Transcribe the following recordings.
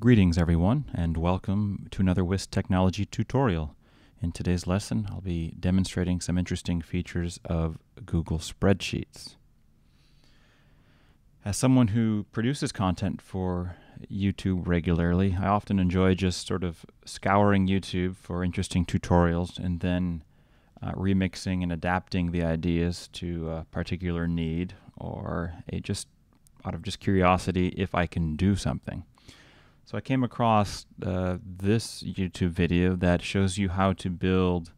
Greetings everyone and welcome to another WIST technology tutorial. In today's lesson I'll be demonstrating some interesting features of Google Spreadsheets. As someone who produces content for YouTube regularly, I often enjoy just sort of scouring YouTube for interesting tutorials and then uh, remixing and adapting the ideas to a particular need or a just out of just curiosity if I can do something. So I came across uh, this YouTube video that shows you how to build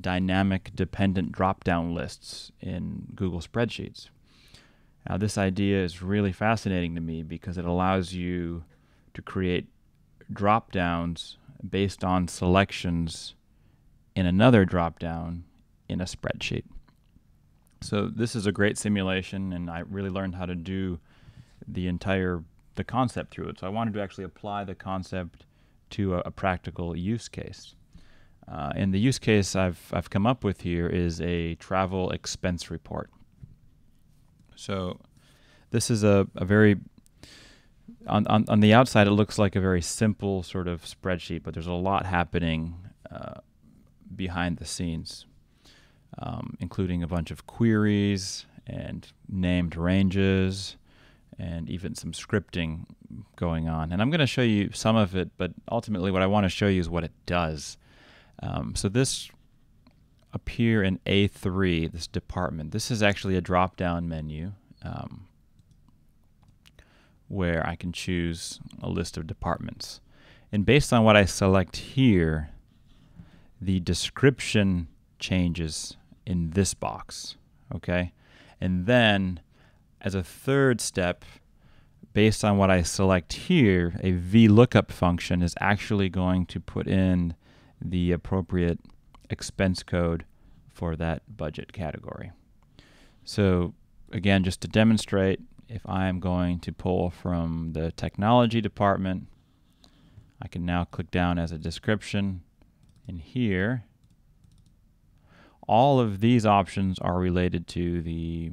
dynamic dependent drop-down lists in Google Spreadsheets. Now this idea is really fascinating to me because it allows you to create drop-downs based on selections in another drop-down in a spreadsheet. So this is a great simulation and I really learned how to do the entire the concept through it. So I wanted to actually apply the concept to a, a practical use case. Uh, and the use case I've, I've come up with here is a travel expense report. So this is a, a very, on, on, on the outside it looks like a very simple sort of spreadsheet, but there's a lot happening uh, behind the scenes, um, including a bunch of queries and named ranges, and even some scripting going on. And I'm going to show you some of it, but ultimately what I want to show you is what it does. Um, so this up here in A3, this department, this is actually a drop-down menu um, where I can choose a list of departments. And based on what I select here, the description changes in this box, okay? And then as a third step, based on what I select here, a VLOOKUP function is actually going to put in the appropriate expense code for that budget category. So again, just to demonstrate, if I am going to pull from the technology department, I can now click down as a description in here. All of these options are related to the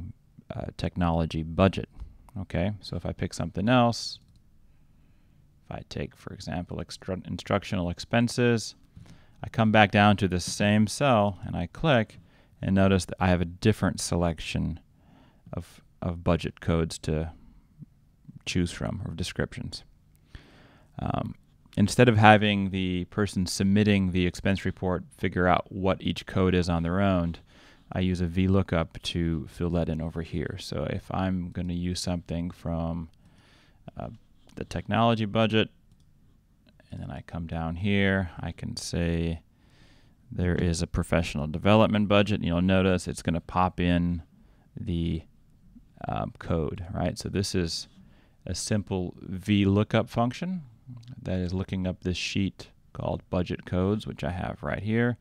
uh, technology budget. Okay, so if I pick something else, if I take, for example, instructional expenses, I come back down to the same cell and I click and notice that I have a different selection of, of budget codes to choose from or descriptions. Um, instead of having the person submitting the expense report figure out what each code is on their own, I use a VLOOKUP to fill that in over here. So if I'm going to use something from uh, the technology budget, and then I come down here, I can say there is a professional development budget. You'll notice it's going to pop in the um, code, right? So this is a simple VLOOKUP function that is looking up this sheet called budget codes, which I have right here.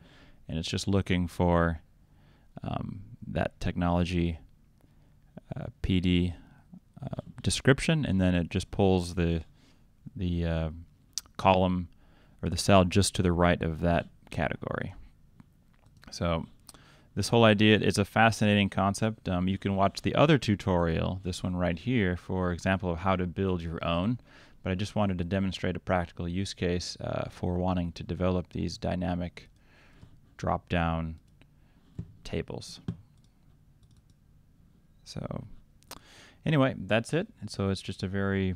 And it's just looking for um, that technology uh, PD uh, description, and then it just pulls the the uh, column or the cell just to the right of that category. So this whole idea is a fascinating concept. Um, you can watch the other tutorial, this one right here, for example of how to build your own. But I just wanted to demonstrate a practical use case uh, for wanting to develop these dynamic drop-down tables. So anyway, that's it. And so it's just a very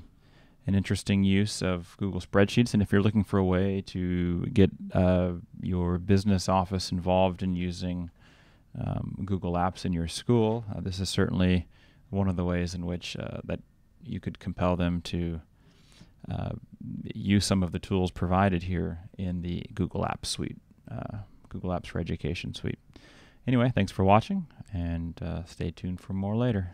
an interesting use of Google Spreadsheets. And if you're looking for a way to get uh, your business office involved in using um, Google Apps in your school, uh, this is certainly one of the ways in which uh, that you could compel them to uh, use some of the tools provided here in the Google Apps suite, uh, Google Apps for Education suite. Anyway, thanks for watching, and uh, stay tuned for more later.